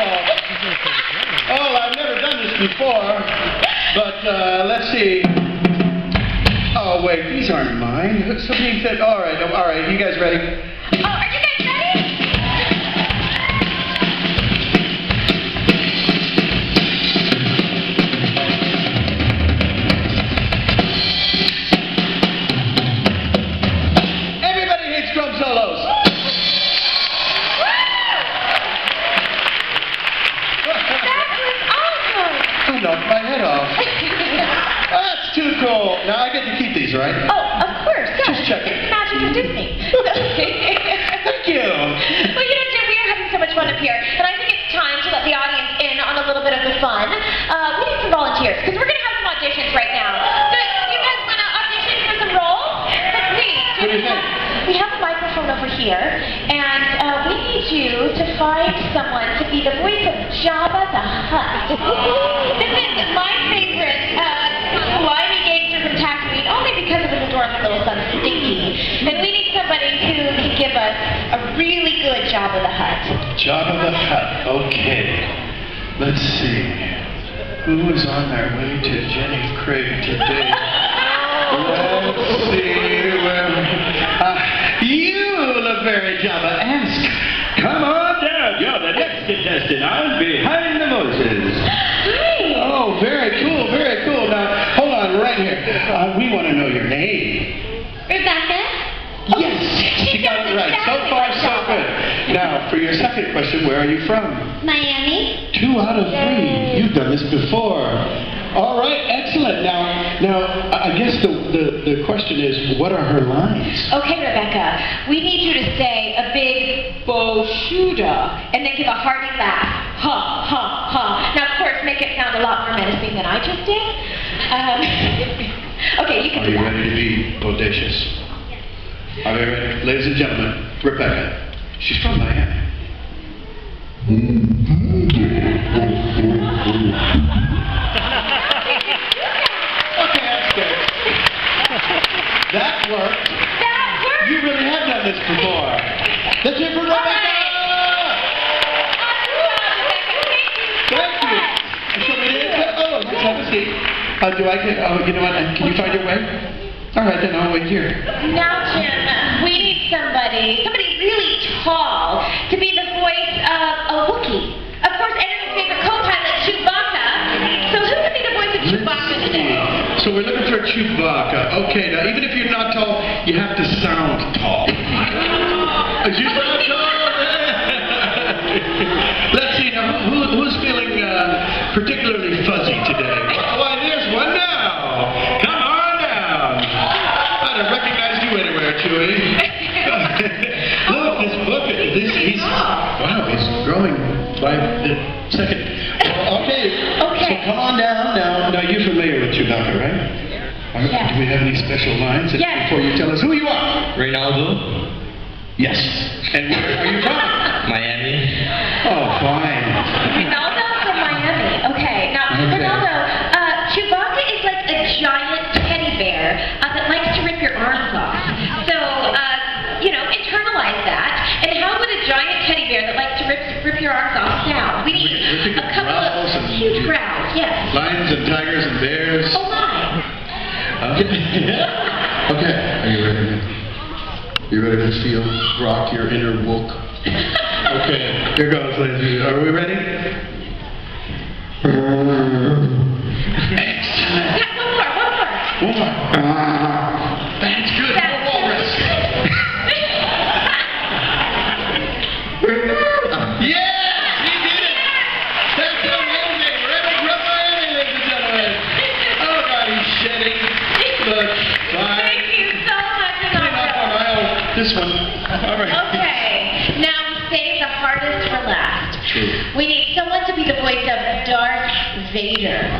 fault. Oh, I've never done this before, but uh, let's see. Oh, wait, these aren't mine. So Somebody said, all right, all right, you guys ready? Knocked my head off. That's too cool. Now I get to keep these, right? Oh, of course. Yeah. Just checking. It's magic of Disney. Thank you. well, you know, Jim, we are having so much fun up here, and I think it's time to let the audience in on a little bit of the fun. Uh, we need some volunteers because we're going to have some auditions right now. So, do you guys want to audition for some roles? Let's see. What do you think? We have a microphone over here, and uh, we need you to find someone to be the voice of Jabba the Hutt. this is my favorite uh, slimy gangster from Tatooine, only because of his adorable little son Stinky. And we need somebody who can give us a really good Jabba the Hutt. Jabba the Hutt. Okay. Let's see. Who is on their way to Jenny Craig today? Let's see. Well, uh, you look very Jabba-esque. Come on down. You're the next contestant on Behind very cool, very cool. Now, hold on right here. Uh, we want to know your name. Rebecca? Yes, she got it right. So far, so good. Now, for your second question, where are you from? Miami? Two out of three. You've done this before. All right, excellent. Now, now, I guess the, the, the question is, what are her lines? Okay, Rebecca, we need you to say a big Boshuda and then give a hearty laugh. Ha, ha, ha. Now, of course, make a lot more menacing than I just did. Um, okay, you can Are you ready to be bodacious? Are you ready? Ladies and gentlemen, Rebecca. She's from Miami. Okay, that's good. That worked. That worked! You really have done this before. Uh, do I get, oh, you know what, can you find your way? All right, then I'll wait here. Now, Jim, we need somebody, somebody really tall, to be the voice of a Wookiee. Of course, Edward's favorite co-pilot, Chewbacca. So who could be the voice of Chewbacca today? So we're looking for Chewbacca. Okay, now even if you're not tall, you have to sound tall. As you sound tall. Let's see now, who, who's feeling uh, particularly fuzzy today? Why, there's one now. Come on down. I'd have recognized you anywhere, Chewie. Look, this book, this, he's, wow, he's growing by the second. Okay. Okay. So come on down. Now, now you're familiar with Chewbacca, right? Are- Yes. Do we have any special lines Yes. before you tell us who you are? Reynaldo, Yes. And where are you from? Miami. Rip, your arms off now. We need a couple of huge growls. Yes. Lions and tigers and bears. Oh my. Okay. okay. Are you ready? You ready to feel, rock your inner woke? Okay. Here goes, ladies. Are we ready? Okay, now we save the hardest for last. True. We need someone to be the voice of Darth Vader.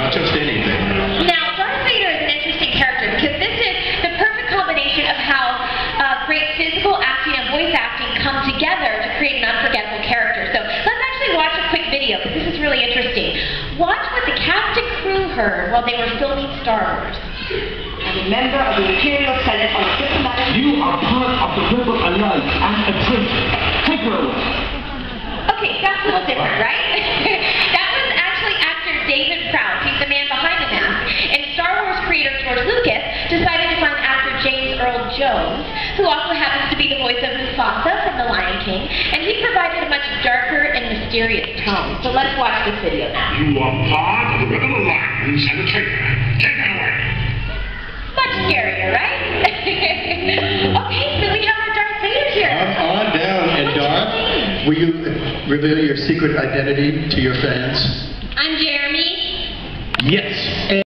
Not just anything. Now, Darth Vader is an interesting character because this is the perfect combination of how uh, great physical acting and voice acting come together to create an unforgettable character. So let's actually watch a quick video because this is really interesting. Watch what the cast and crew heard while they were filming Star Wars. and a member of the Imperial Senate on diplomatic... Okay, fast a little different, right? that was actually actor David Prowse. He's the man behind the mask. And Star Wars creator George Lucas decided to find actor James Earl Jones, who also happens to be the voice of Mufasa from The Lion King, and he provided a much darker and mysterious tone. So let's watch this video now. You are part of the Rebel Alliance and a traitor. Take that away. Much scarier, right? okay, will you reveal your secret identity to your fans? I'm Jeremy. Yes.